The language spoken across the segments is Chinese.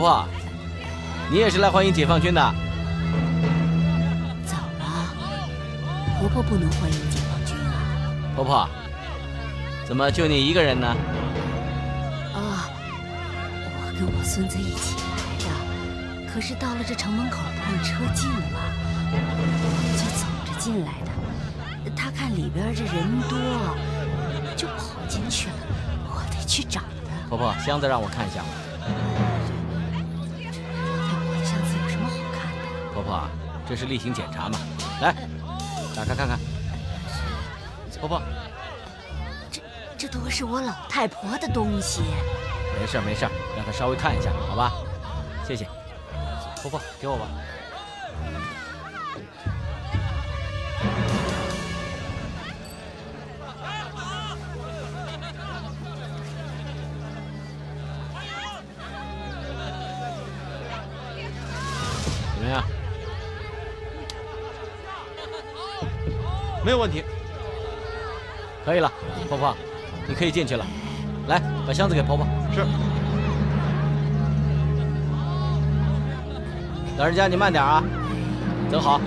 哟，婆婆，你也是来欢迎解放军的？怎么了？婆婆不能欢迎解放军啊？婆婆，怎么就你一个人呢？啊，我跟我孙子一起来的，可是到了这城门口不让车进了，我就走着进来的。他看里边这人多，就跑进去了。我得去找他。婆婆，箱子让我看一下。我婆，这是例行检查嘛。来，打开看看。婆婆，这这都是我老太婆的东西。没事没事，让她稍微看一下，好吧？谢谢。婆婆，给我吧。没有问题。可以了，婆婆，你可以进去了。来，把箱子给婆婆。是。老人家，你慢点啊，走好。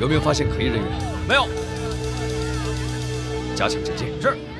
有没有发现可疑人员？没有。加强警戒。是。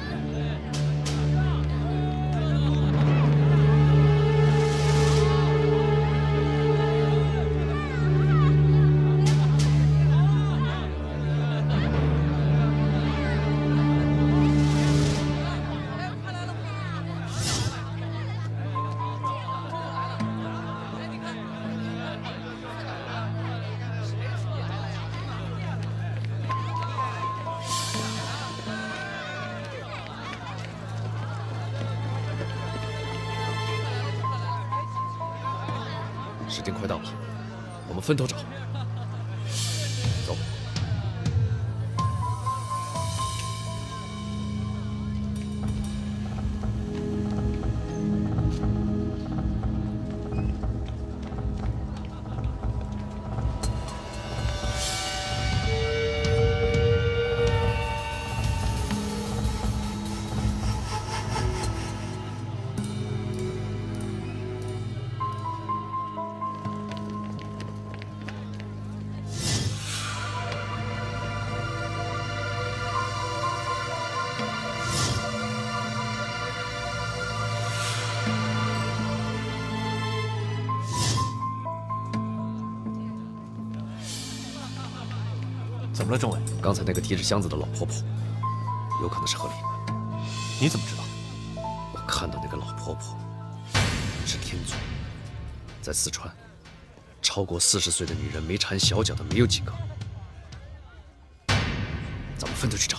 怎么了，政委？刚才那个提着箱子的老婆婆，有可能是何琳。你怎么知道？我看到那个老婆婆是天族，在四川，超过四十岁的女人没缠小脚的没有几个。咱们分头去找。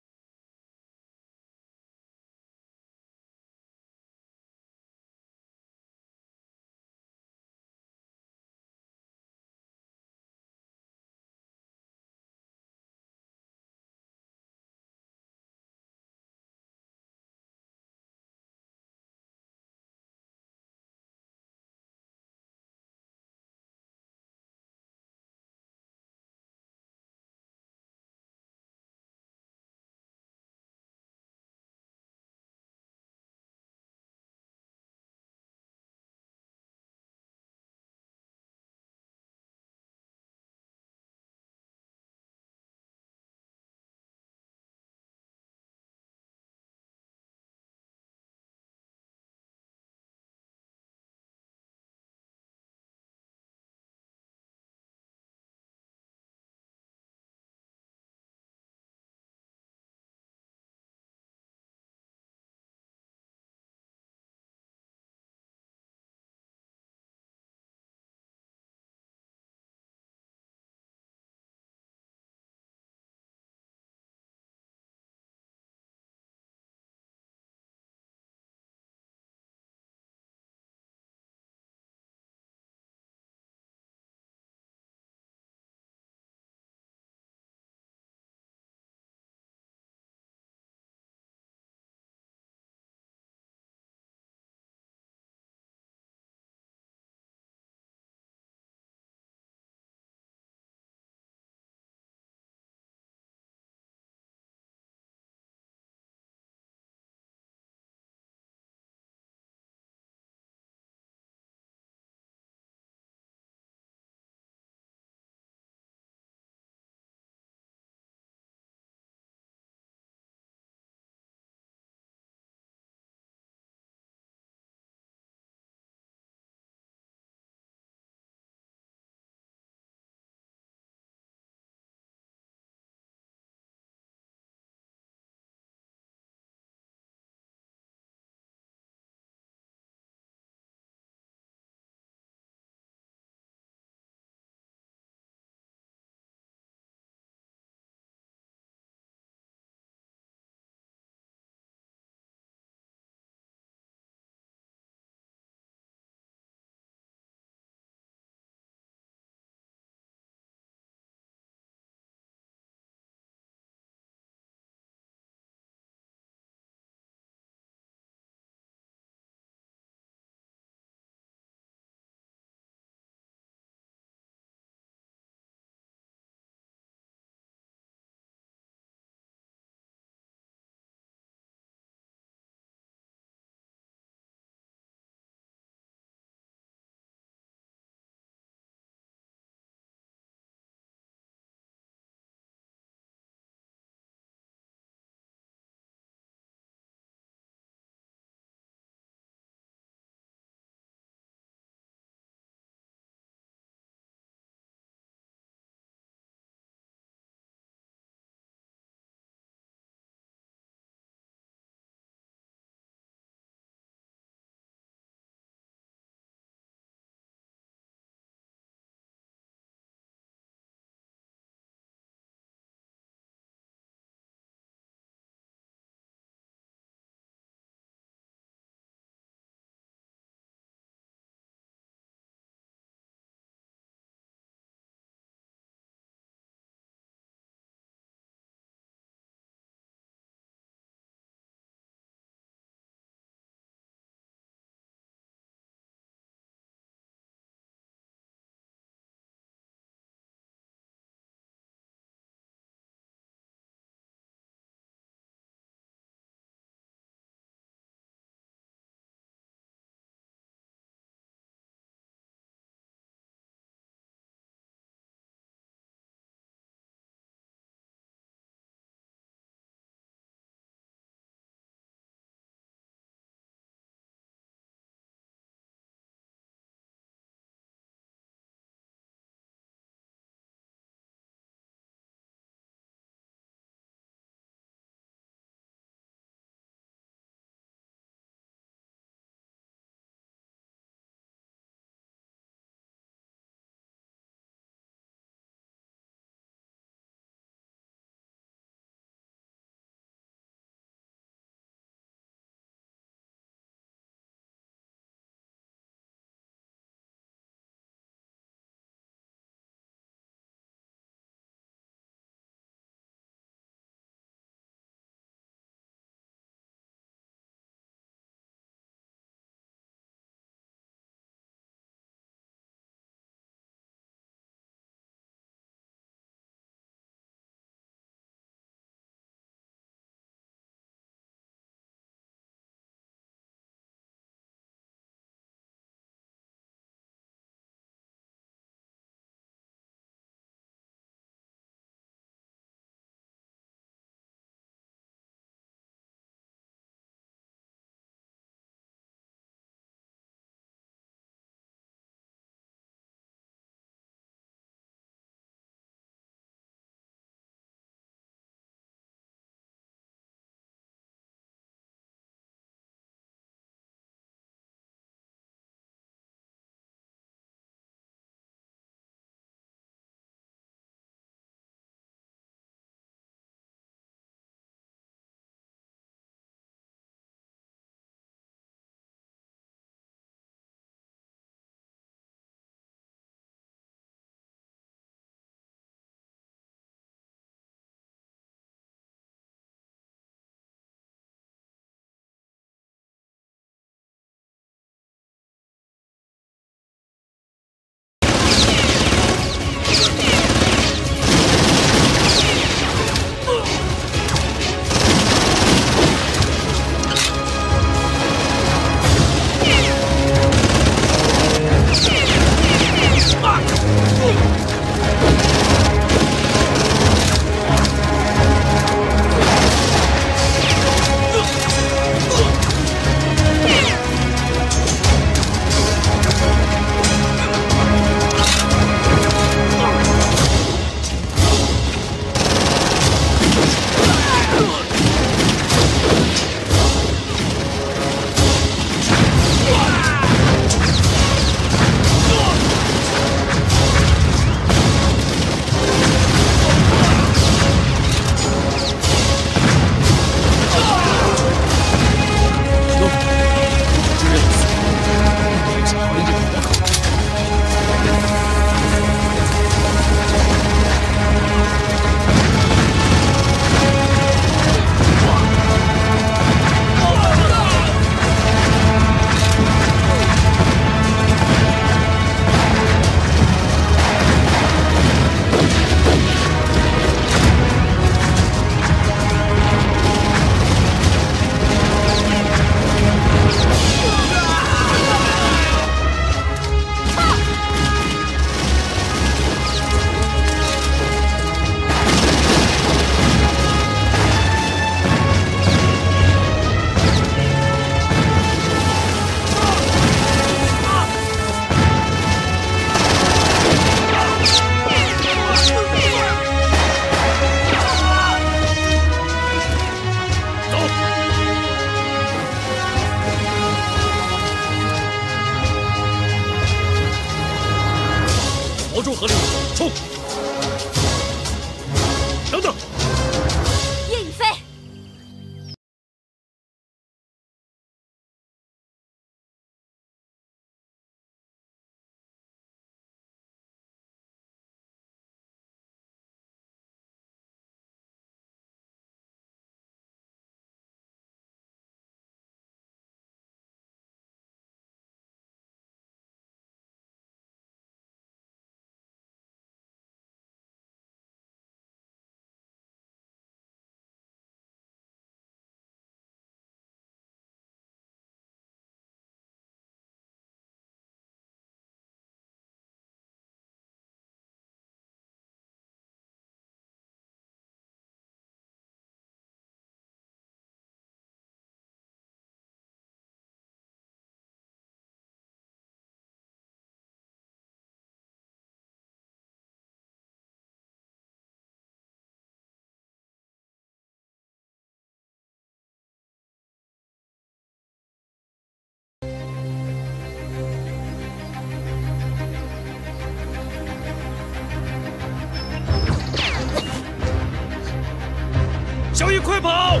快跑！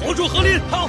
活捉何林！好。